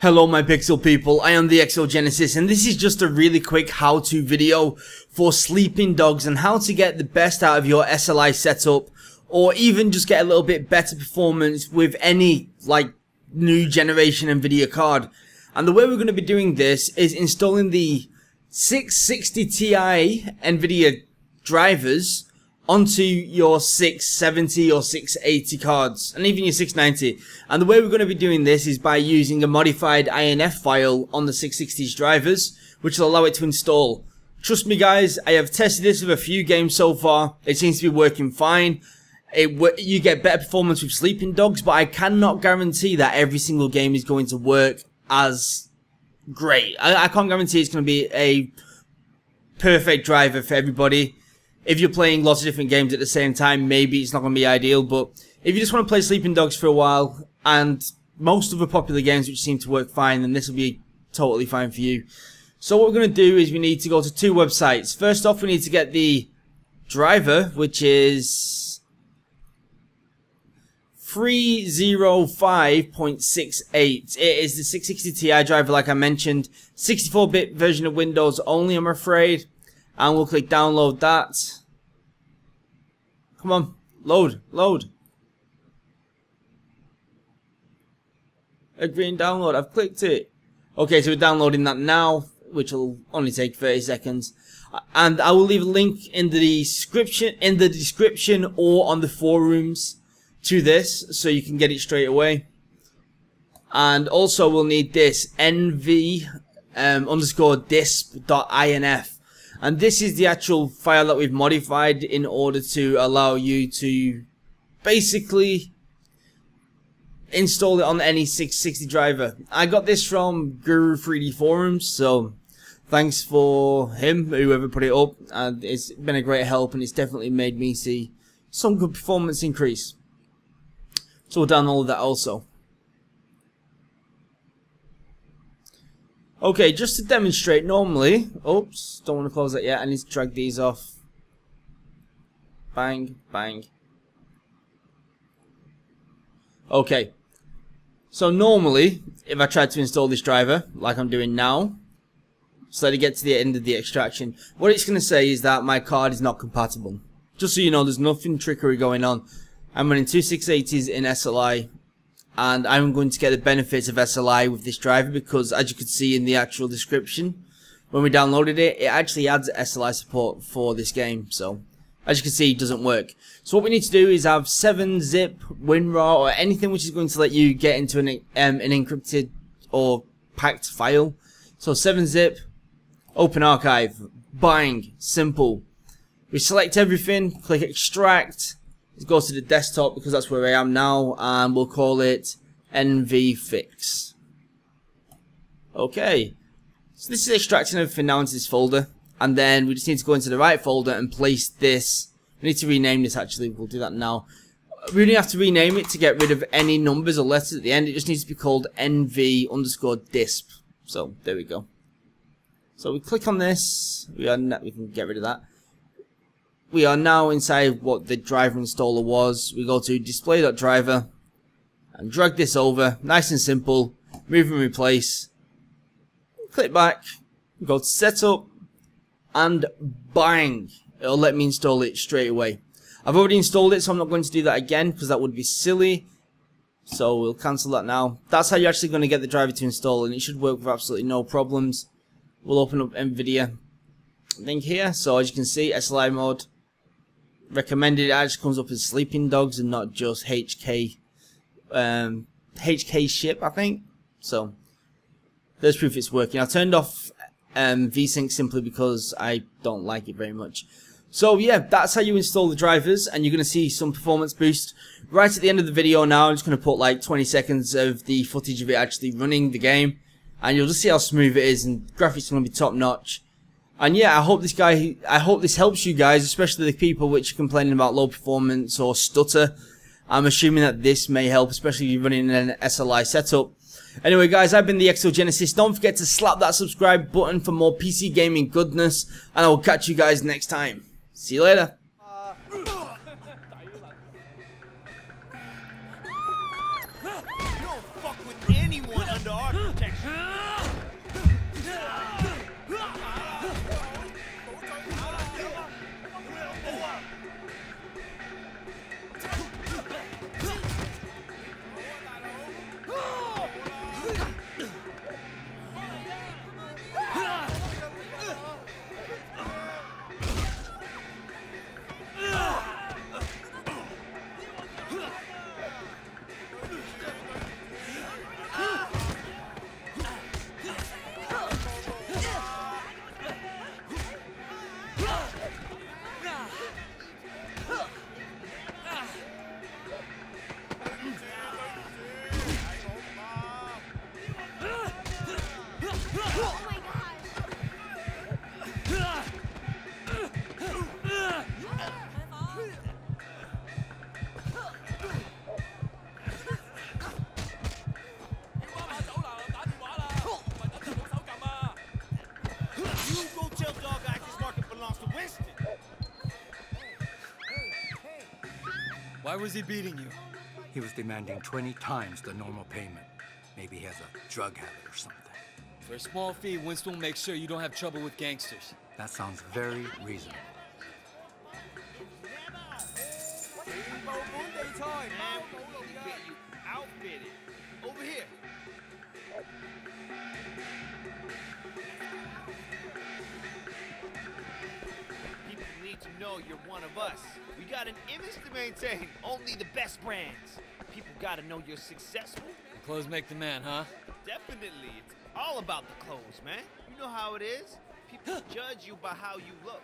Hello my pixel people, I am the Exogenesis and this is just a really quick how-to video for sleeping dogs and how to get the best out of your SLI setup or even just get a little bit better performance with any like new generation NVIDIA card. And the way we're going to be doing this is installing the 660 Ti NVIDIA drivers onto your 670 or 680 cards and even your 690 and the way we're going to be doing this is by using a modified INF file on the 660's drivers which will allow it to install. Trust me guys I have tested this with a few games so far. It seems to be working fine. It, you get better performance with sleeping dogs but I cannot guarantee that every single game is going to work as great. I, I can't guarantee it's going to be a perfect driver for everybody if you're playing lots of different games at the same time, maybe it's not going to be ideal. But if you just want to play Sleeping Dogs for a while, and most of the popular games which seem to work fine, then this will be totally fine for you. So what we're going to do is we need to go to two websites. First off, we need to get the driver, which is 305.68. It is the 660 Ti driver, like I mentioned. 64-bit version of Windows only, I'm afraid. And we'll click download that. Come on, load, load. Agree and download, I've clicked it. Okay, so we're downloading that now, which will only take 30 seconds. And I will leave a link in the description, in the description or on the forums to this, so you can get it straight away. And also we'll need this nv um, underscore disp.inf and this is the actual file that we've modified in order to allow you to basically install it on any 660 driver. I got this from Guru 3D Forums, so thanks for him, whoever put it up, and it's been a great help and it's definitely made me see some good performance increase. So we'll download that also. Okay, just to demonstrate, normally, oops, don't want to close that yet, I need to drag these off. Bang, bang. Okay, so normally, if I tried to install this driver, like I'm doing now, so that it gets to the end of the extraction, what it's going to say is that my card is not compatible. Just so you know, there's nothing trickery going on. I'm running two 680s in SLI and I'm going to get the benefits of SLI with this driver because as you can see in the actual description when we downloaded it it actually adds SLI support for this game. So as you can see it doesn't work. So what we need to do is have 7-zip WinRAR or anything which is going to let you get into an, um, an encrypted or packed file. So 7-zip open archive bang simple. We select everything click extract Let's go to the desktop because that's where I am now and we'll call it nvfix. Okay. So this is extracting everything now into this folder and then we just need to go into the right folder and place this. We need to rename this actually, we'll do that now. We only have to rename it to get rid of any numbers or letters at the end. It just needs to be called nv underscore disp. So there we go. So we click on this, we, are, we can get rid of that we are now inside what the driver installer was. We go to display.driver and drag this over. Nice and simple. Move and replace. Click back. Go to setup. And bang. It'll let me install it straight away. I've already installed it so I'm not going to do that again because that would be silly. So we'll cancel that now. That's how you're actually going to get the driver to install and it should work with absolutely no problems. We'll open up NVIDIA link here. So as you can see, SLI mode recommended it actually comes up as sleeping dogs and not just HK um, HK ship I think. So there's proof it's working. I turned off um, VSync simply because I don't like it very much. So yeah that's how you install the drivers and you're going to see some performance boost right at the end of the video now. I'm just going to put like 20 seconds of the footage of it actually running the game and you'll just see how smooth it is and graphics are going to be top notch and yeah, I hope this guy, I hope this helps you guys, especially the people which are complaining about low performance or stutter. I'm assuming that this may help, especially if you're running an SLI setup. Anyway guys, I've been the Exogenesis. Don't forget to slap that subscribe button for more PC gaming goodness. And I will catch you guys next time. See you later. fuck with anyone under our protection. Why was he beating you? He was demanding 20 times the normal payment. Maybe he has a drug habit or something. For a small fee, Winston will make sure you don't have trouble with gangsters. That sounds very reasonable. Man, we need to get you outfitted. Over here. Need to know you're one of us. We got an image to maintain. Only the best brands. People gotta know you're successful. The clothes make the man, huh? Definitely. It's all about the clothes, man. You know how it is. People judge you by how you look.